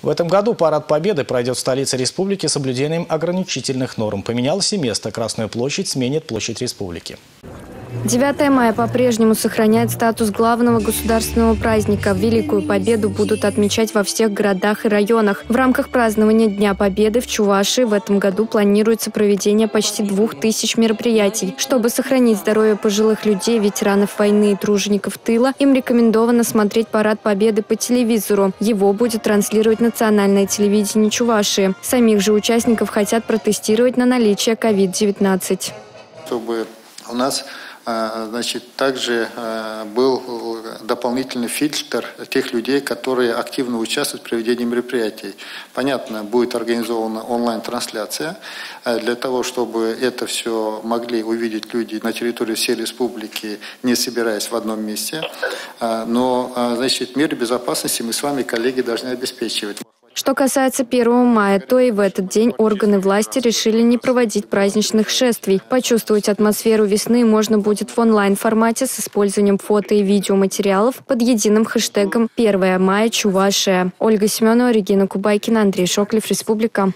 В этом году парад Победы пройдет в столице республики с соблюдением ограничительных норм. Поменялось и место. Красную площадь сменит площадь республики. 9 мая по-прежнему сохраняет статус главного государственного праздника. Великую Победу будут отмечать во всех городах и районах. В рамках празднования Дня Победы в Чувашии в этом году планируется проведение почти двух тысяч мероприятий. Чтобы сохранить здоровье пожилых людей, ветеранов войны и тружеников тыла, им рекомендовано смотреть Парад Победы по телевизору. Его будет транслировать национальное телевидение Чувашии. Самих же участников хотят протестировать на наличие COVID-19. Чтобы у нас значит, также а, был дополнительный фильтр тех людей, которые активно участвуют в проведении мероприятий. Понятно, будет организована онлайн-трансляция а, для того, чтобы это все могли увидеть люди на территории всей республики, не собираясь в одном месте. Но, значит, меры безопасности мы с вами, коллеги, должны обеспечивать. Что касается 1 мая, то и в этот день органы власти решили не проводить праздничных шествий. Почувствовать атмосферу весны можно будет в онлайн-формате с использованием фото и видеоматериалов под единым хэштегом «1 мая Чувашия». Ольга Семенова, Регина Кубайкина, Андрей Шоклев, Республика.